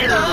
Spider!